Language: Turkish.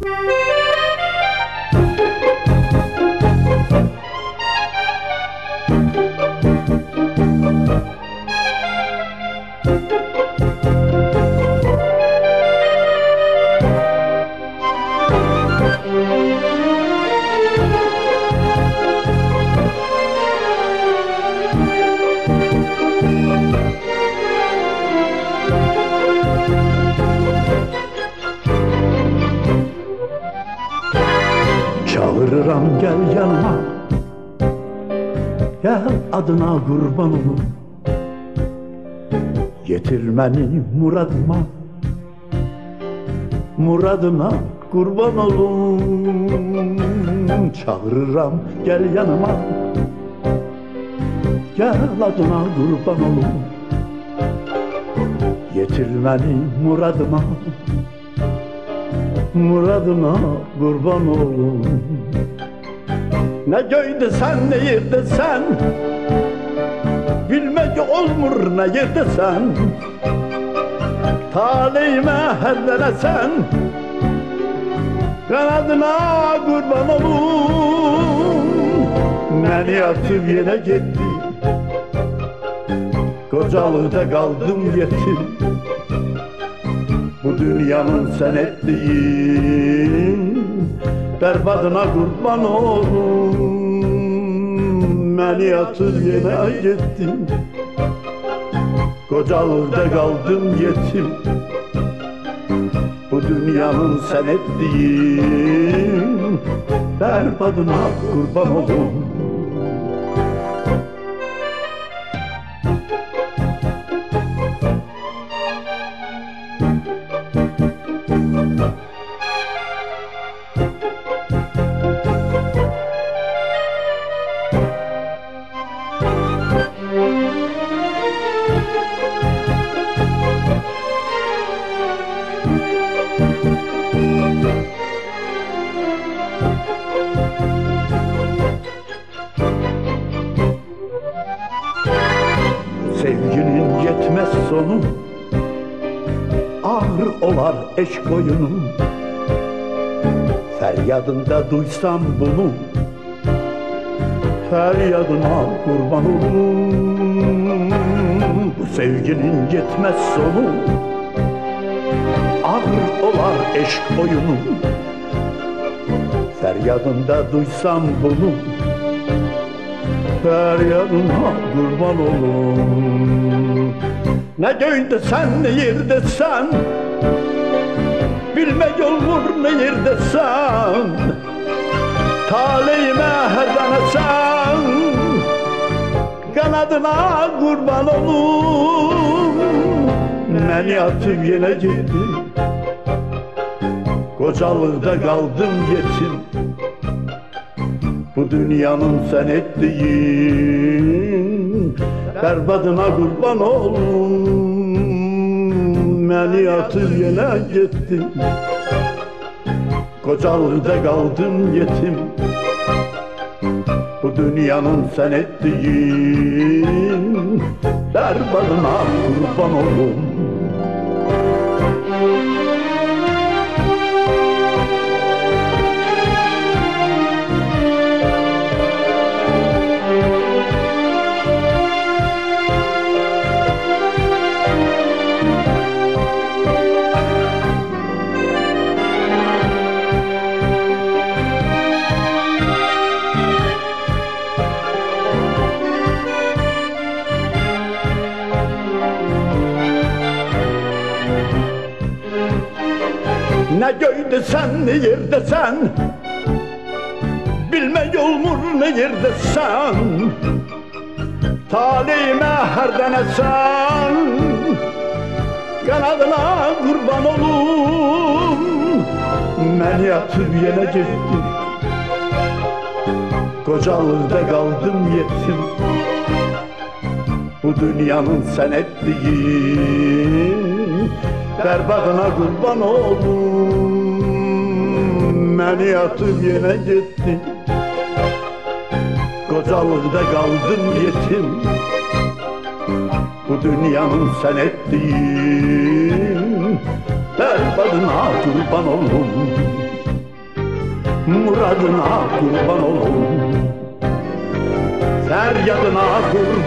Bye. Çağırıram gel yanıma Gel. Adına kurban olun Getirmeni muradıma Muradına kurban olun Çağırıram gel yanıma. Gel adına kurban olun Getirmeni muradıma Muradına kurban olun Ne göyde sen ne yerde sen? Bilmek olmur ne yerde sen? Talihime herdene sen? Kanadına kurban olun Beni atıp yine gitti Kocalıkta kaldım yetim dünyanın sen ettiğin Berbatına kurban olun Beni atıp yine gittin Kocalıkta kaldım yetim. Bu dünyanın sen ettiğin Berbatına kurban olun Sevginin yetmez sonu. Ağır olar eş koyunun Feryadında duysam bunu. Feryadına kurban olun Bu sevginin yetmez sonu. Ağır olar eş koyunun Feryadında duysam bunu feryadına kurban olun Ne göğünde sen ne yerde sen Bilme olur ne yerde sen Talihime herdane sen Kanadına kurban olun Beni atıp yine gitti Kocalıkta kaldım yetim bu dünyanın sen ettiğin Berbatına kurban olun Beni atıp yine gittin Kocalıkta kaldım yetim. Bu dünyanın sen ettiğin Berbatına kurban olun Ne göyde sen ne yerde sen Bilme yolmur ne yerde sen Talihime herdene sen Kanadına kurban olun Beni atıp yine gittin Kocalıkta kaldım yetim Bu dünyanın sen ettiğin Berbatına kurban olun Beni atıp yine gittin Kocalıkta kaldım yetim. Bu dünyanın sen ettiğin Berbatına kurban olun Muradına kurban olun Feryadına kurban